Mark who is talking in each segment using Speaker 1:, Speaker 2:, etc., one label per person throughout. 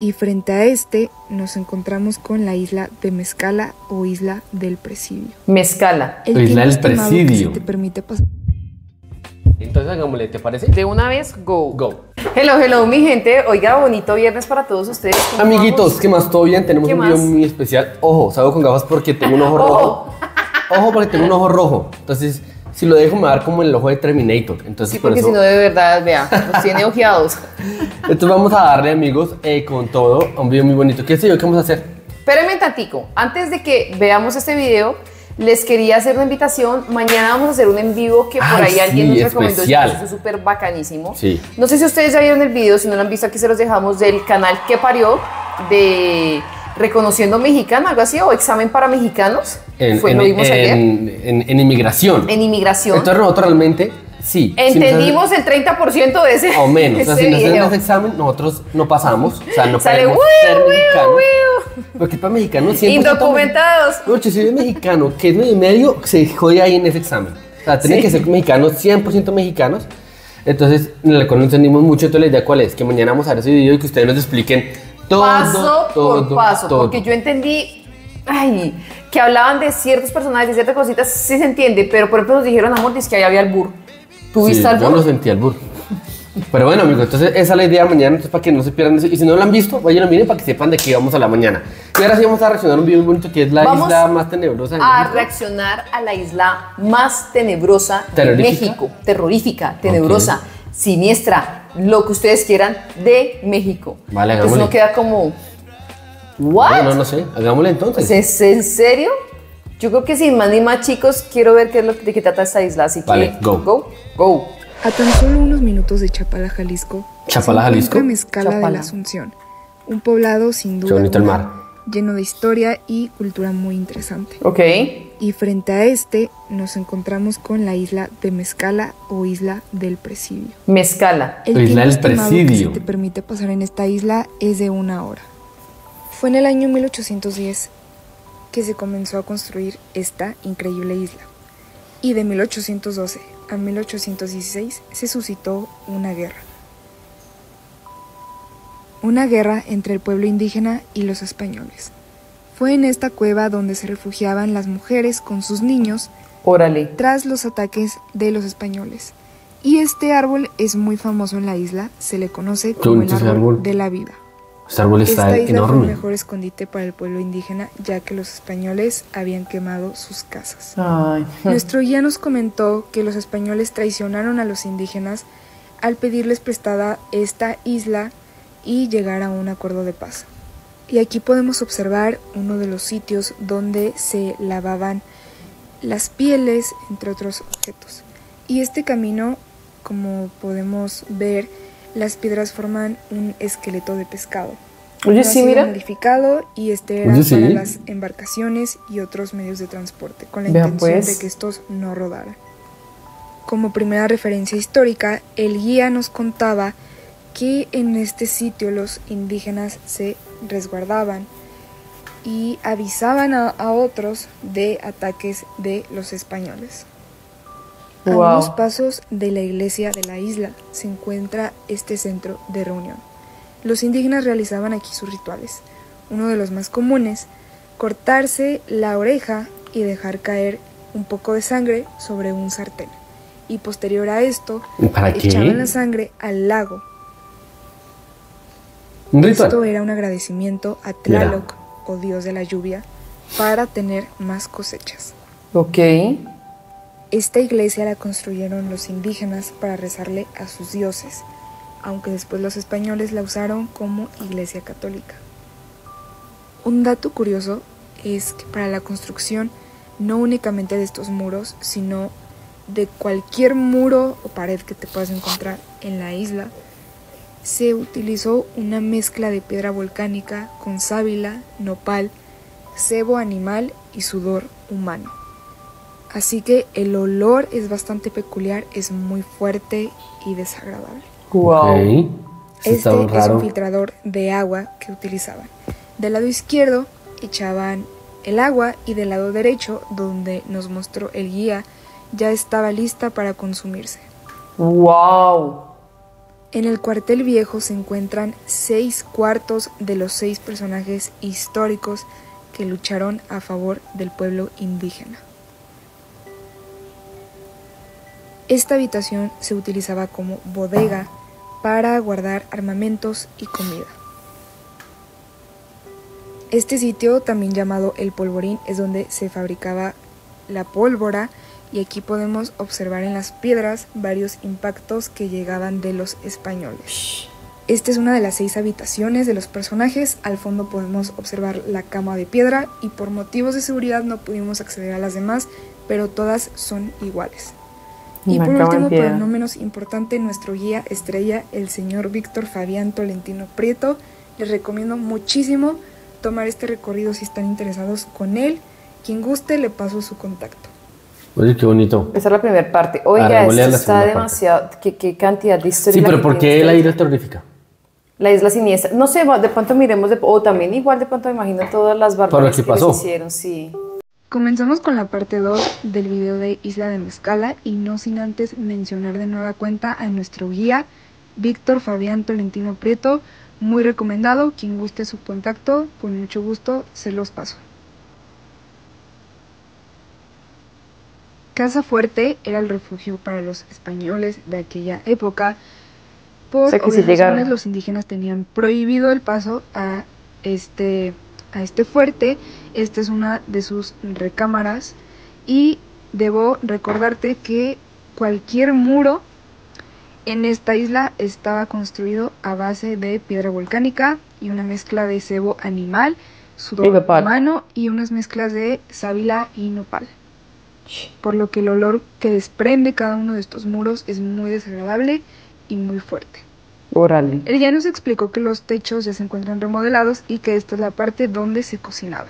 Speaker 1: Y frente a este nos encontramos con la isla de Mezcala o isla del Presidio.
Speaker 2: Mezcala.
Speaker 1: El
Speaker 3: isla del
Speaker 1: que
Speaker 3: Presidio.
Speaker 1: se te permite pasar.
Speaker 3: Entonces hagámosle, ¿te parece?
Speaker 2: De una vez, go.
Speaker 3: Go.
Speaker 2: Hello, hello, mi gente. Oiga, bonito viernes para todos ustedes. ¿Cómo
Speaker 3: Amiguitos,
Speaker 2: vamos?
Speaker 3: ¿qué más? ¿Todo bien? Tenemos
Speaker 2: ¿Qué
Speaker 3: un video
Speaker 2: más?
Speaker 3: muy especial. Ojo, salgo con gafas porque tengo un Ojo. rojo. Ojo, porque tengo un ojo rojo. Entonces, si lo dejo me va a dar como el ojo de Terminator. Entonces,
Speaker 2: Sí,
Speaker 3: por
Speaker 2: porque
Speaker 3: eso...
Speaker 2: si no, de verdad, vea, los tiene ojeados.
Speaker 3: Entonces vamos a darle, amigos, eh, con todo, a un video muy bonito. ¿Qué sé yo? ¿Qué vamos a hacer?
Speaker 2: Espérenme tantico. Antes de que veamos este video, les quería hacer una invitación. Mañana vamos a hacer un en vivo que por
Speaker 3: Ay,
Speaker 2: ahí alguien nos recomendó. es súper bacanísimo.
Speaker 3: Sí.
Speaker 2: No sé si ustedes ya vieron el video, si no lo han visto, aquí se los dejamos del canal que parió de Reconociendo Mexicano, algo así, o Examen para Mexicanos.
Speaker 3: En,
Speaker 2: Fue,
Speaker 3: en-
Speaker 2: lo vimos ayer.
Speaker 3: en- en- en inmigración.
Speaker 2: En inmigración.
Speaker 3: Entonces nosotros realmente, sí. si nos hacen-
Speaker 2: Entendimos el 30% de ese,
Speaker 3: O menos. O sea,
Speaker 2: ese
Speaker 3: si nos hacen ese examen, nosotros no pasamos. O sea, no
Speaker 2: Sale,
Speaker 3: podemos
Speaker 2: "Wiu,
Speaker 3: ser
Speaker 2: wiu,
Speaker 3: mexicanos.
Speaker 2: wiu".
Speaker 3: Porque para mexicanos siempre.
Speaker 2: Indocumentados.
Speaker 3: No, si es mexicano, que es medio y medio, se jode ahí en ese examen. O sea, tienen
Speaker 2: Sí.
Speaker 3: que ser mexicanos, 100% mexicanos. Entonces, en el cual no entendimos mucho, entonces la idea cuál es, que mañana vamos a ver ese video y que ustedes nos expliquen todo,
Speaker 2: paso
Speaker 3: todo,
Speaker 2: por paso,
Speaker 3: todo.
Speaker 2: porque yo entendí, ay, que hablaban de ciertos personajes, de ciertas cositas, sí se entiende, pero por ejemplo nos dijeron, amor, es que ahí había el burro. ¿Tú
Speaker 3: Sí,
Speaker 2: al
Speaker 3: yo
Speaker 2: burro?
Speaker 3: no sentí al burro. Pero bueno, amigos, entonces esa es la idea mañana, entonces para que no se pierdan eso. Y si no lo han visto, vayan a miren para que sepan de qué vamos a la mañana. Y ahora sí vamos a reaccionar a un video muy bonito que es la
Speaker 2: Vamos
Speaker 3: isla más tenebrosa de
Speaker 2: A reaccionar a la isla más tenebrosa de. México. Terrorífica, tenebrosa, siniestra, lo que ustedes quieran de México.
Speaker 3: Vale,
Speaker 2: Entonces
Speaker 3: hagámosle.
Speaker 2: uno queda como, ¿what?
Speaker 3: No, no, no sé, hagámosle entonces.
Speaker 2: ¿Es en serio? Yo creo que sin más ni más, chicos, quiero ver qué es lo de qué trata esta isla. Así
Speaker 3: Vale,
Speaker 2: que,
Speaker 3: go.
Speaker 2: go, go.
Speaker 1: A tan solo unos minutos de Chapala, Jalisco.
Speaker 3: Chapala, Jalisco.
Speaker 1: Mezcala de
Speaker 2: Chapala.
Speaker 1: la Asunción. Un poblado sin duda
Speaker 3: Qué bonito el mar.
Speaker 1: lleno de historia y cultura muy interesante.
Speaker 2: Ok.
Speaker 1: Y frente a este nos encontramos con la isla de Mezcala o isla del Presidio.
Speaker 2: Mezcala.
Speaker 1: El
Speaker 3: La isla del
Speaker 1: estimado que
Speaker 3: Presidio.
Speaker 1: se te permite pasar en esta isla es de una hora. Fue en el año 1810 que se comenzó a construir esta increíble isla. Y de 1812 a 1816 se suscitó una guerra. Una guerra entre el pueblo indígena y los españoles. Fue en esta cueva donde se refugiaban las mujeres con sus niños
Speaker 2: Órale.
Speaker 1: tras los ataques de los españoles. Y este árbol es muy famoso en la isla, se le conoce como el árbol,
Speaker 3: árbol.
Speaker 1: de la vida.
Speaker 3: Este árbol está
Speaker 1: Esta isla fue el
Speaker 3: enorme.
Speaker 1: mejor escondite para el pueblo indígena, ya que los españoles habían quemado sus casas.
Speaker 2: Ay.
Speaker 1: Nuestro guía nos comentó que los españoles traicionaron a los indígenas al pedirles prestada esta isla y llegar a un acuerdo de paz. Y aquí podemos observar uno de los sitios donde se lavaban las pieles, entre otros objetos. Y este camino, como podemos ver, las piedras forman un esqueleto de pescado.
Speaker 2: Oye, sí, mira.
Speaker 1: modificado y este era
Speaker 3: Oye, sí.
Speaker 1: para las embarcaciones y otros medios de transporte, con la
Speaker 2: Vea,
Speaker 1: intención
Speaker 2: pues.
Speaker 1: de que estos no rodaran. Como primera referencia histórica, el guía nos contaba que en este sitio los indígenas se resguardaban y avisaban a, a otros de ataques de los españoles. A unos pasos de la iglesia de la isla se encuentra este centro de reunión. Los indígenas realizaban aquí sus rituales. Uno de los más comunes, cortarse la oreja y dejar caer un poco de sangre sobre un sartén. Y posterior a esto, echaban la sangre al lago.
Speaker 3: Un ritual.
Speaker 1: Esto era un agradecimiento a Tlaloc, o dios de la lluvia, para tener más cosechas.
Speaker 2: Ok.
Speaker 1: Esta iglesia la construyeron los indígenas para rezarle a sus dioses, aunque después los españoles la usaron como iglesia católica. Un dato curioso es que para la construcción no únicamente de estos muros, sino de cualquier muro o pared que te puedas encontrar en la isla, se utilizó una mezcla de piedra volcánica con sábila, nopal, cebo animal y sudor humano. Así que el olor es bastante peculiar, es muy fuerte y desagradable.
Speaker 2: Wow.
Speaker 1: Este
Speaker 3: está
Speaker 1: es un filtrador de agua que utilizaban. Del lado izquierdo echaban el agua y del lado derecho, donde nos mostró el guía, ya estaba lista para consumirse.
Speaker 2: Wow.
Speaker 1: En el cuartel viejo se encuentran seis cuartos de los seis personajes históricos que lucharon a favor del pueblo indígena. Esta habitación se utilizaba como bodega para guardar armamentos y comida. Este sitio, también llamado el polvorín, es donde se fabricaba la pólvora y aquí podemos observar en las piedras varios impactos que llegaban de los españoles. Esta es una de las seis habitaciones de los personajes. Al fondo podemos observar la cama de piedra y por motivos de seguridad no pudimos acceder a las demás, pero todas son iguales. Y por último, pero no menos importante, nuestro guía estrella, el señor Víctor Fabián Tolentino Prieto. Les recomiendo muchísimo tomar este recorrido si están interesados con él. Quien guste, le paso su contacto.
Speaker 3: Oye, qué bonito.
Speaker 2: Esa es la primera parte. Oiga, esto está demasiado. ¿Qué, ¿Qué, cantidad de historia.
Speaker 3: Sí, pero ¿por qué la isla terrorífica?
Speaker 2: La isla siniestra. No sé, de pronto miremos, de, o también igual de pronto me imagino todas las barbaridades que, pasó. hicieron, sí.
Speaker 1: Comenzamos con la parte 2 del video de Isla de Mezcala y no sin antes mencionar de nueva cuenta a nuestro guía, Víctor Fabián Tolentino Prieto, muy recomendado, quien guste su contacto, con mucho gusto se los paso. Casa Fuerte era el refugio para los españoles de aquella época. Por o los indígenas tenían prohibido el paso a este a este fuerte. Esta es una de sus recámaras y debo recordarte que cualquier muro en esta isla estaba construido a base de piedra volcánica y una mezcla de cebo animal, sudor humano y unas mezclas de sábila y nopal. Por lo que el olor que desprende cada uno de estos muros es muy desagradable y muy fuerte. Él ya nos explicó que los techos ya se encuentran remodelados y que esta es la parte donde se cocinaba.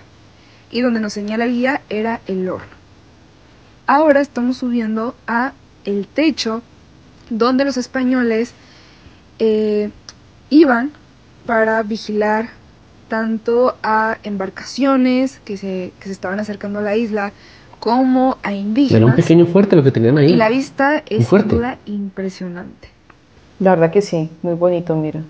Speaker 1: Y donde nos señala el guía era el horno. Ahora estamos subiendo a el techo donde los españoles eh, iban para vigilar tanto a embarcaciones que se, que se estaban acercando a la isla como a indígenas.
Speaker 3: Era un pequeño fuerte lo que tenían ahí.
Speaker 1: Y la vista es sin duda impresionante.
Speaker 2: La verdad que sí, muy bonito, mira.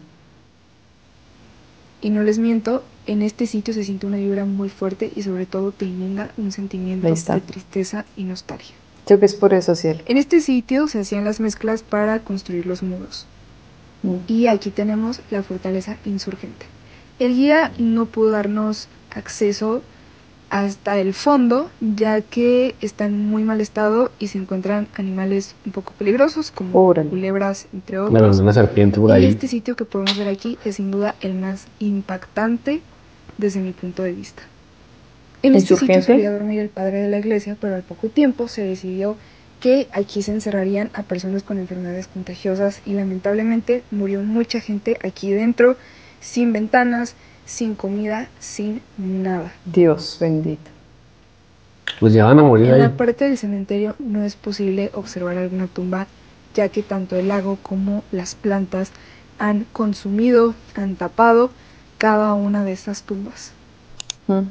Speaker 1: Y no les miento, en este sitio se siente una vibra muy fuerte y sobre todo te inunda un sentimiento de tristeza y nostalgia.
Speaker 2: Creo que es por eso, Ciel.
Speaker 1: En este sitio se hacían las mezclas para construir los muros. Mm. Y aquí tenemos la fortaleza insurgente. El guía no pudo darnos acceso hasta el fondo, ya que está en muy mal estado y se encuentran animales un poco peligrosos, como culebras, entre otros.
Speaker 3: una serpiente por ahí.
Speaker 1: Y este sitio que podemos ver aquí es sin duda el más impactante desde mi punto de vista. En este sitio solía dormir el padre de la iglesia, pero al poco tiempo se decidió que aquí se encerrarían a personas con enfermedades contagiosas y lamentablemente murió mucha gente aquí dentro, sin ventanas, sin comida, sin nada.
Speaker 2: Dios bendito.
Speaker 3: Pues ya van a morir
Speaker 1: en la parte del cementerio no es posible observar alguna tumba, ya que tanto el lago como las plantas han consumido, han tapado cada una de estas tumbas. Mm.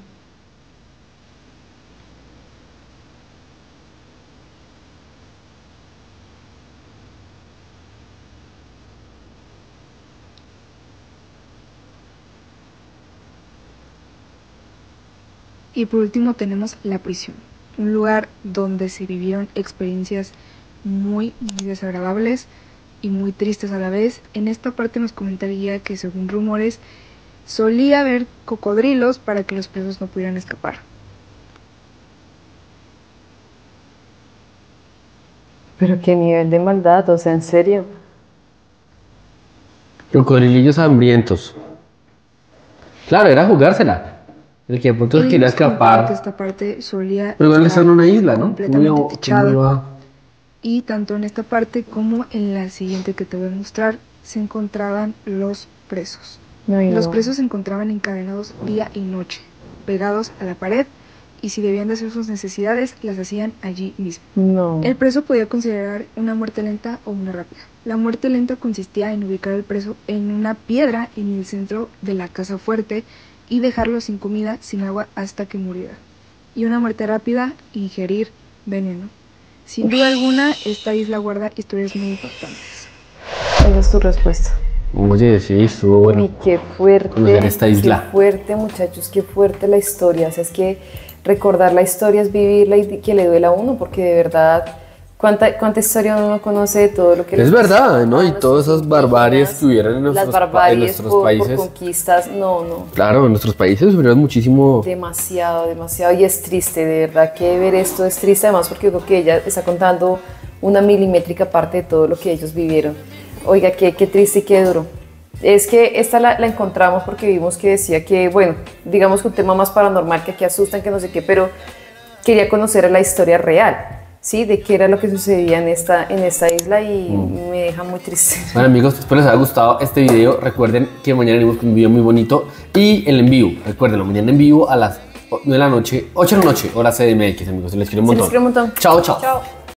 Speaker 1: Y por último tenemos la prisión, un lugar donde se vivieron experiencias muy, muy desagradables y muy tristes a la vez. En esta parte nos comentaría que según rumores solía haber cocodrilos para que los presos no pudieran escapar.
Speaker 2: Pero qué nivel de maldad, o sea, en serio.
Speaker 3: Cocodrilillos hambrientos. Claro, era jugársela. El que de pronto quería escapar.
Speaker 1: Esta parte solía
Speaker 3: Pero igual estar en una isla, ¿no?
Speaker 1: Completamente y tanto en esta parte como en la siguiente que te voy a mostrar se encontraban los presos. los presos se encontraban encadenados día y noche, pegados a la pared y si debían de hacer sus necesidades las hacían allí mismo.
Speaker 2: No.
Speaker 1: El preso podía considerar una muerte lenta o una rápida. La muerte lenta consistía en ubicar al preso en una piedra en el centro de la casa fuerte y dejarlo sin comida, sin agua hasta que muriera. Y una muerte rápida, ingerir veneno. Sin duda alguna, esta isla guarda historias muy importantes.
Speaker 2: Esa es tu respuesta.
Speaker 3: Oye, sí, estuvo bueno.
Speaker 2: Uy, qué fuerte.
Speaker 3: Conocer esta isla.
Speaker 2: Qué fuerte, muchachos, qué fuerte la historia. O sea, es que recordar la historia es vivirla y que le duela a uno, porque de verdad, ¿cuánta, cuánta historia uno no conoce de todo lo que
Speaker 3: Es verdad, ¿no? Y todas esas barbaries que hubieron en nuestros,
Speaker 2: Las
Speaker 3: pa- en
Speaker 2: barbaries
Speaker 3: nuestros
Speaker 2: por, por
Speaker 3: países.
Speaker 2: conquistas, no, no.
Speaker 3: Claro, en nuestros países hubieron muchísimo.
Speaker 2: Demasiado, demasiado. Y es triste, de verdad que ver esto es triste, además porque creo que ella está contando una milimétrica parte de todo lo que ellos vivieron. Oiga, qué, qué triste y qué duro. Es que esta la, la encontramos porque vimos que decía que, bueno, digamos que un tema más paranormal, que aquí asustan, que no sé qué, pero quería conocer la historia real, ¿sí? De qué era lo que sucedía en esta, en esta isla y
Speaker 3: Mm.
Speaker 2: me deja muy triste.
Speaker 3: Bueno amigos, espero les haya gustado este video. Recuerden que mañana venimos con un video muy bonito y el en vivo. Recuerden, mañana en vivo a las 9 de la noche, 8 de la noche, hora CDMX, amigos. Les quiero un
Speaker 2: Se les
Speaker 3: montón.
Speaker 2: quiere un montón.
Speaker 3: Chao, chao.
Speaker 2: Chao.